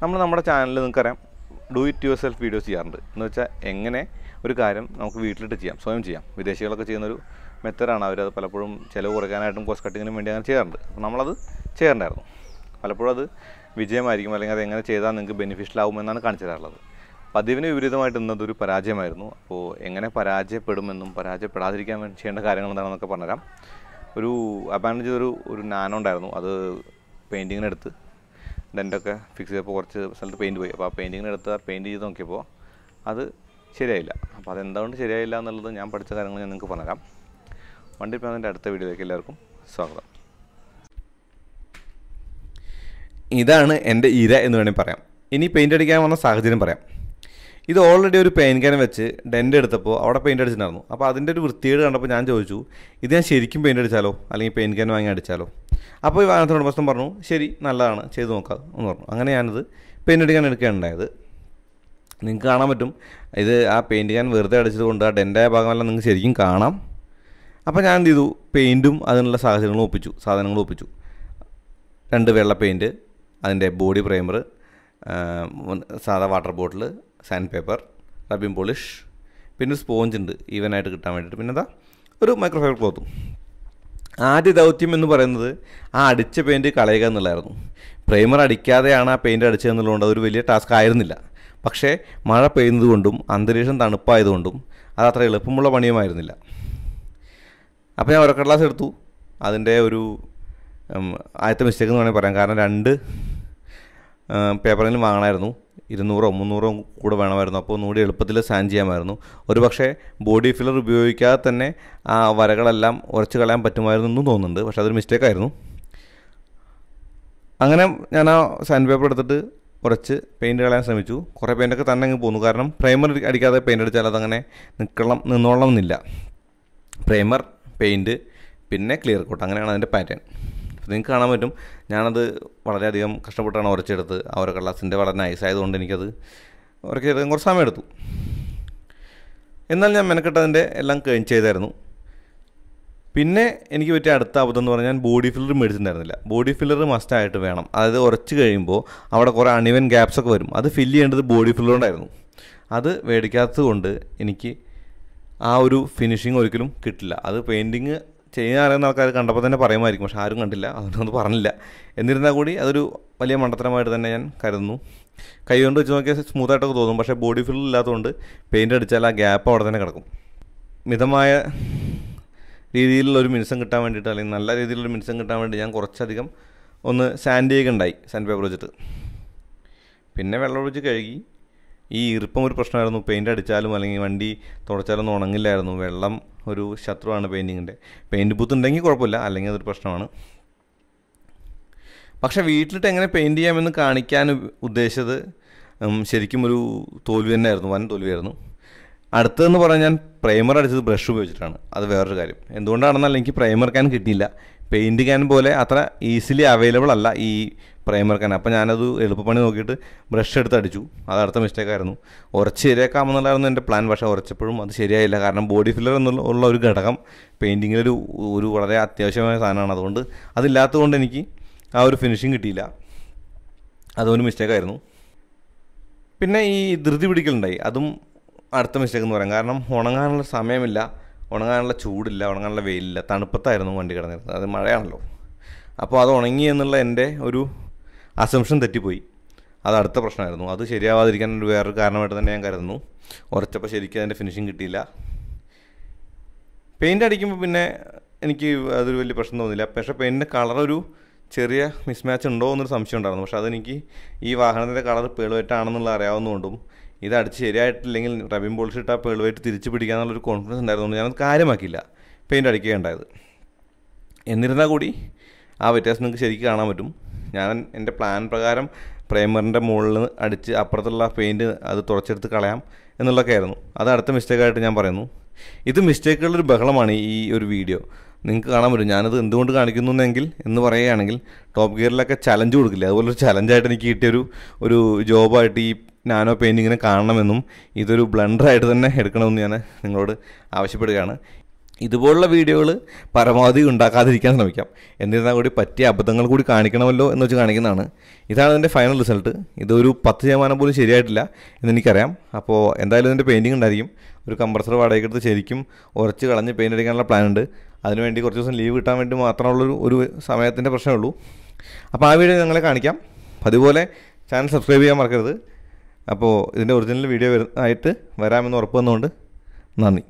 നമ്മൾ നമ്മുടെ ചാനലിൽ നിങ്ങൾക്കറിയാം do it yourself videos ചെയ്യാറുണ്ട്. എന്ന് വെച്ചാൽ എങ്ങനെ ഒരു കാര്യം നമുക്ക് വീട്ടിലിട്ട് ചെയ്യാം സ്വയം ചെയ്യാം. വിദേശികളൊക്കെ ചെയ്യുന്നൊരു മെത്തഡാണ് അത് പലപ്പോഴും ചിലവ് കുറയ്ക്കാനായിട്ടും കോസ്റ്റ് കട്ടിങ്ങിനും വേണ്ടി അങ്ങനെ ചെയ്യാറുണ്ട്. അപ്പോൾ നമ്മളത് ചെയ്യാറുണ്ടായിരുന്നു. പലപ്പോഴും അത് വിജയമായിരിക്കും അല്ലെങ്കിൽ അത് എങ്ങനെ ചെയ്താൽ നിങ്ങൾക്ക് ബെനിഫിഷ്യൽ ആകുമെന്നാണ് കാണിച്ചു തരാറുള്ളത്. പതിവിന് വിപരീതമായിട്ട് ഇന്നതൊരു പരാജയമായിരുന്നു. അപ്പോൾ എങ്ങനെ പരാജയപ്പെടുമെന്നും പരാജയപ്പെടാതിരിക്കാൻ വേണ്ടി ചെയ്യേണ്ട കാര്യങ്ങൾ എന്താണെന്നൊക്കെ പറഞ്ഞുതരാം. ഒരു അബാൻഡ് ചെയ്തൊരു ഒരു നാനോ ഉണ്ടായിരുന്നു. അത് പെയിന്റിങ്ങിനെടുത്ത് ഡെന്റൊക്കെ ഫിക്സ് ചെയ്തപ്പോൾ കുറച്ച് സ്ഥലത്ത് പെയിന്റ് പോയി. അപ്പോൾ ആ പെയിന്റിങ്ങിനെടുത്ത് ആ പെയിന്റ് ചെയ്ത് നോക്കിയപ്പോൾ അത് ശരിയായില്ല. അപ്പോൾ അതെന്തുകൊണ്ട് ശരിയായില്ല എന്നുള്ളത് ഞാൻ പഠിച്ച കാര്യങ്ങൾ ഞാൻ നിങ്ങൾക്ക് പറഞ്ഞുതരാം. വണ്ടി പോകുന്നതിന്റെ അടുത്ത വീഡിയോയിലേക്ക് എല്ലാവർക്കും സ്വാഗതം. ഇതാണ് എന്റെ ഇര എന്ന് വേണമെങ്കിൽ പറയാം. ഇനി പെയിന്റ് അടിക്കാൻ വന്ന സാഹചര്യം പറയാം. ഇത് ഓൾറെഡി ഒരു പെയിൻ ക്യാൻ വെച്ച് ഡെന്റ് എടുത്തപ്പോൾ അവിടെ പെയിന്റ് അടിച്ചിട്ടുണ്ടായിരുന്നു. അപ്പോൾ അതിന്റെ ഒരു വൃത്തികേട് കണ്ടപ്പോൾ ഞാൻ ചോദിച്ചു ഇത് ഞാൻ ശരിക്കും പെയിന്റ് അടിച്ചാലോ? അല്ലെങ്കിൽ പെയിൻ ക്യാൻ വാങ്ങി അടിച്ചാലോ? അപ്പോൾ ഈ വാഹനത്തിനോട് ഉടമസ്ഥൻ പറഞ്ഞു ശരി നല്ലതാണ് ചെയ്ത് നോക്കാം എന്ന് പറഞ്ഞു. അങ്ങനെ ഞാനത് പെയിന്റ് അടിക്കാൻ എടുക്കുകയുണ്ടായത്. നിങ്ങൾക്ക് കാണാൻ പറ്റും ഇത് ആ പെയിന്റ് ഞാൻ വെറുതെ അടിച്ചത് കൊണ്ട് ആ ഡെന്റായ ഭാഗമെല്ലാം നിങ്ങൾക്ക് ശരിക്കും കാണാം. അപ്പോൾ ഞാൻ എന്ത് ചെയ്തു പെയിന്റും അതിനുള്ള സാഹചര്യങ്ങളും ഒപ്പിച്ചു സാധനങ്ങളും ഒപ്പിച്ചു. രണ്ട് വെള്ള പെയിന്റ് അതിന്റെ ബോഡി പ്രൈമർ സാധാ water bottle sandpaper rubbing polish പിന്നെ ഒരു സ്പോഞ്ച് ഉണ്ട് ഈവനായിട്ട് കിട്ടാൻ വേണ്ടിയിട്ട്. പിന്നെ എന്താ ഒരു മൈക്രോഫൈബർ ക്ലോത്തും ആദ്യ ദൗത്യം എന്ന് പറയുന്നത് ആ അടിച്ച പെയിന്റ് കളയുക എന്നുള്ളതായിരുന്നു. പ്രൈമർ അടിക്കാതെയാണ് ആ പെയിന്റ് അടിച്ചതെന്നുള്ളതുകൊണ്ട് അതൊരു വലിയ ടാസ്ക് ആയിരുന്നില്ല. പക്ഷേ മഴ പെയ്യുന്നതുകൊണ്ടും അന്തരീക്ഷം തണുപ്പായതുകൊണ്ടും അത് അത്ര എളുപ്പമുള്ള പണിയുമായിരുന്നില്ല. അപ്പോൾ ഞാൻ ഒരക്കടലാസ് എടുത്തു. അതിന്റെ ഒരു ആദ്യത്തെ മിസ്റ്റേക്ക് എന്ന് വേണമെങ്കിൽ പറയാം. കാരണം രണ്ട് പേപ്പറിൽ വാങ്ങണമായിരുന്നു. ഇരുന്നൂറോ മുന്നൂറോ കൂടെ വേണമായിരുന്നു. അപ്പോൾ ഒന്നുകൂടി എളുപ്പത്തിൽ സാൻ ചെയ്യാമായിരുന്നു. ഒരു പക്ഷേ ബോഡി ഫില്ലർ ഉപയോഗിക്കാതെ തന്നെ ആ വരകളെല്ലാം ഉരച്ച് കളയാൻ പറ്റുമായിരുന്നു എന്ന് തോന്നുന്നുണ്ട്. പക്ഷേ അതൊരു മിസ്റ്റേക്കായിരുന്നു അങ്ങനെ ഞാൻ ആ സാൻഡ് പേപ്പർ എടുത്തിട്ട് കുറച്ച് പെയിന്റ് കളയാൻ ശ്രമിച്ചു. കുറേ പെയിന്റൊക്കെ തന്നെ അങ്ങ് പോന്നു. കാരണം പ്രൈമർ അടിക്കാതെ പെയിന്റ് അടിച്ചാൽ അതങ്ങനെ നിൽക്കണം നിന്നോളണം എന്നില്ല. പ്രൈമർ പെയിന്റ് പിന്നെ ക്ലിയർ കോട്ട് അങ്ങനെയാണ് അതിന്റെ പാറ്റേൺ നിങ്ങൾക്ക് കാണാൻ പറ്റും. ഞാനത് വളരെയധികം കഷ്ടപ്പെട്ടാണ് ഉരച്ചെടുത്ത് ആ ഒരു കള്ളാസിന്റെ വളരെ നൈസായതുകൊണ്ട് എനിക്കത് ഉരക്കെടുക്കാൻ കുറച്ച് സമയം എടുത്തു എന്നാൽ ഞാൻ മെനക്കെട്ടതിന്റെ എല്ലാം കഴിഞ്ഞ് ചെയ്തായിരുന്നു. പിന്നെ എനിക്ക് പറ്റിയ അടുത്ത അബദ്ധം എന്ന് പറഞ്ഞാൽ ഞാൻ ബോഡി ഫില്ലർ മേടിച്ചിട്ടുണ്ടായിരുന്നില്ല. ബോഡി ഫില്ലർ മസ്റ്റായിട്ട് വേണം. അതായത് ഉറച്ച് കഴിയുമ്പോൾ അവിടെ കുറേ അണിവൻ ഗ്യാപ്സ് ഒക്കെ വരും. അത് ഫില്ല് ചെയ്യേണ്ടത് ബോഡി ഫില്ലർ കൊണ്ടായിരുന്നു. അത് മേടിക്കാത്തത് കൊണ്ട് എനിക്ക് ആ ഒരു ഫിനിഷിങ് ഒരിക്കലും കിട്ടില്ല. അത് പെയിന്റിങ് ചെയ്യാൻ അറിയുന്ന ആൾക്കാർ കണ്ടപ്പോൾ തന്നെ പറയുമായിരിക്കും. പക്ഷെ ആരും കണ്ടില്ല. അതുകൊണ്ടൊന്നും പറഞ്ഞില്ല. എന്നിരുന്നാൽ കൂടി അതൊരു വലിയ മണ്ടത്തരമായിട്ട് തന്നെ ഞാൻ കരുതുന്നു. കൈ കൊണ്ട് വെച്ച് നോക്കിയാൽ സ്മൂത്തായിട്ടൊക്കെ തോന്നും. പക്ഷേ ബോഡി ഫിൽ ഇല്ലാത്തതുകൊണ്ട് പെയിന്റ് അടിച്ചാൽ ആ ഗ്യാപ്പ് അവിടെ തന്നെ കിടക്കും. മിതമായ രീതിയിലുള്ള ഒരു മിനുസം കിട്ടാൻ വേണ്ടിയിട്ട് അല്ലെങ്കിൽ നല്ല രീതിയിലുള്ള മിനുസം കിട്ടാൻ വേണ്ടി ഞാൻ കുറച്ചധികം ഒന്ന് സാൻഡ് ചെയ്യുകയുണ്ടായി സാൻഡ് പേപ്പർ വെച്ചിട്ട്. പിന്നെ വെള്ളം ഒഴിച്ച് കഴുകി. ഈ ഈർപ്പം ഒരു പ്രശ്നമായിരുന്നു. പെയിന്റ് അടിച്ചാലും അല്ലെങ്കിൽ വണ്ടി തുടച്ചാലൊന്നും ഉണങ്ങില്ലായിരുന്നു. വെള്ളം ഒരു ശത്രുവാണ് പെയിന്റിങ്ങിന്റെ പെയിന്റ് ബൂത്ത് ഉണ്ടെങ്കിൽ കുഴപ്പമില്ല അല്ലെങ്കിൽ അതൊരു പ്രശ്നമാണ്. പക്ഷെ വീട്ടിലിട്ട് എങ്ങനെ പെയിന്റ് ചെയ്യാമെന്ന് കാണിക്കാൻ ഉദ്ദേശിച്ചത് ശരിക്കും ഒരു തോൽവി തന്നെയായിരുന്നു വൻ തോൽവിയായിരുന്നു. അടുത്തതെന്ന് പറഞ്ഞാൽ ഞാൻ പ്രൈമർ അടിച്ചത് ബ്രഷ് ഉപയോഗിച്ചിട്ടാണ്. അത് വേറൊരു കാര്യം. എന്തുകൊണ്ടാണെന്നല്ല എനിക്ക് പ്രൈമർ ക്യാൻ കിട്ടിയില്ല. പെയിന്റ് ക്യാൻ പോലെ അത്ര ഈസിലി അവൈലബിൾ അല്ല ഈ പ്രൈമർ കാൻ അപ്പോൾ ഞാനത് എളുപ്പപ്പണി നോക്കിയിട്ട് ബ്രഷ് എടുത്ത് അടിച്ചു. അത് അടുത്ത മിസ്റ്റേക്ക് ആയിരുന്നു. ഉറച്ച് ശരിയാക്കാമെന്നുള്ളതായിരുന്നു എന്റെ പ്ലാൻ പക്ഷേ ഉറച്ചപ്പോഴും അത് ശരിയായില്ല. കാരണം ബോഡി ഫില്ലർ എന്നുള്ള ഉള്ള ഒരു ഘടകം പെയിന്റിങ്ങിലൊരു ഒരു വളരെ അത്യാവശ്യമായ സാധനമാണ്. അതുകൊണ്ട് അതില്ലാത്തതുകൊണ്ട് എനിക്ക് ആ ഒരു ഫിനിഷിങ് കിട്ടിയില്ല. അതൊരു മിസ്റ്റേക്കായിരുന്നു പിന്നെ ഈ ധൃതി പിടിക്കലുണ്ടായി. അതും അടുത്ത മിസ്റ്റേക്ക് എന്ന് പറയാം. കാരണം ഉണങ്ങാനുള്ള സമയമില്ല. ഉണങ്ങാനുള്ള ചൂടില്ല. ഉണങ്ങാനുള്ള വെയിലില്ല. തണുപ്പത്തായിരുന്നു വണ്ടി കിടന്നിരുന്നത്. അത് മഴയാണല്ലോ. അപ്പോൾ അത് ഉണങ്ങി എന്നുള്ള എന്റെ ഒരു അസംഷൻ തെറ്റിപ്പോയി. അത് അടുത്ത പ്രശ്നമായിരുന്നു. അത് ശരിയാവാതിരിക്കാൻ വേറൊരു കാരണമായിട്ട് തന്നെ ഞാൻ കരുതുന്നു. ഉറച്ചപ്പോൾ ശരിക്കും അതിന്റെ ഫിനിഷിങ് കിട്ടിയില്ല. പെയിന്റ് അടിക്കുമ്പോൾ പിന്നെ എനിക്ക് അതൊരു വലിയ പ്രശ്നം തോന്നില്ല പക്ഷേ പെയിന്റിന്റെ കളറൊരു ചെറിയ മിസ്മാച്ച് ഉണ്ടോ എന്നൊരു സംശയം ഉണ്ടായിരുന്നു. പക്ഷേ അതെനിക്ക് ഈ വാഹനത്തിന്റെ കളർ പേളുവൈറ്റാണെന്നുള്ള അറിയാവുന്നതുകൊണ്ടും ഇത് അടിച്ച് ശരിയായിട്ടില്ലെങ്കിൽ റബിൻ പോളിഷ് ഇട്ടാൽ പേളുവൈറ്റ് തിരിച്ച് പിടിക്കാന്നുള്ളൊരു കോൺഫിഡൻസ് ഉണ്ടായിരുന്നുകൊണ്ട് ഞാനത് കാര്യമാക്കിയില്ല. പെയിന്റ് അടിക്കുകയുണ്ടായത്. എന്നിരുന്നാൽ കൂടി ആ വ്യത്യാസം നിങ്ങൾക്ക് ശരിക്കും കാണാൻ പറ്റും. ഞാൻ എന്റെ പ്ലാൻ പ്രകാരം പ്രൈമറിന്റെ മുകളിൽ അടിച്ച് അപ്പുറത്തുള്ള പെയിന്റ് അത് തുറച്ചെടുത്ത് കളയാം എന്നുള്ളതൊക്കെ ആയിരുന്നു. അത് അടുത്ത മിസ്റ്റേക്കായിട്ട് ഞാൻ പറയുന്നു. ഇത് മിസ്റ്റേക്കുകളൊരു ബഹളമാണ് ഈ ഒരു വീഡിയോ നിങ്ങൾക്ക് കാണാൻ പറ്റും. ഞാനത് എന്തുകൊണ്ട് കാണിക്കുന്നു എന്നെങ്കിൽ എന്ന് പറയുകയാണെങ്കിൽ ടോപ്പ് ഗിയറിലൊക്കെ ചലഞ്ച് കൊടുക്കില്ല? അതുപോലെ ഒരു ചലഞ്ചായിട്ട് എനിക്ക് കിട്ടിയൊരു ഒരു ജോബായിട്ട് ഈ നാനോ പെയിന്റിങ്ങിനെ കാണണമെന്നും ഇതൊരു ബ്ലണ്ടറായിട്ട് തന്നെ എടുക്കണമെന്ന് ഞാൻ നിങ്ങളോട് ആവശ്യപ്പെടുകയാണ്. ഇതുപോലുള്ള വീഡിയോകൾ പരമാവധി ഉണ്ടാക്കാതിരിക്കാൻ ശ്രമിക്കാം. എന്നിരുന്നാൽ കൂടി പറ്റിയ അബദ്ധങ്ങൾ കൂടി കാണിക്കണമല്ലോ എന്ന് വെച്ച് കാണിക്കുന്നതാണ്. ഇതാണ് ഇതിന്റെ ഫൈനൽ റിസൾട്ട് ഇതൊരു പത്ത് ശതമാനം പോലും ശരിയായിട്ടില്ല എന്നെനിക്കറിയാം അപ്പോൾ എന്തായാലും ഇതിന്റെ പെയിന്റിംഗ് ഉണ്ടായിരിക്കും. ഒരു കമ്പ്രസർ വാടകയ്ക്ക് എടുത്ത് ശരിക്കും ഉറച്ച് കളഞ്ഞ് പെയിന്റ് അടിക്കാനുള്ള പ്ലാൻ ഉണ്ട്. അതിനുവേണ്ടി കുറച്ച് ദിവസം ലീവ് കിട്ടാൻ വേണ്ടി മാത്രമുള്ളൊരു ഒരു സമയത്തിന്റെ പ്രശ്നമേ ഉള്ളൂ അപ്പോൾ ആ വീഡിയോ ഞങ്ങളെ കാണിക്കാം. അതുപോലെ ചാനൽ സബ്സ്ക്രൈബ് ചെയ്യാൻ മറക്കരുത്. അപ്പോൾ ഇതിന്റെ ഒറിജിനൽ വീഡിയോ ആയിട്ട് വരാമെന്ന് ഉറപ്പ് വന്നുകൊണ്ട് നന്ദി.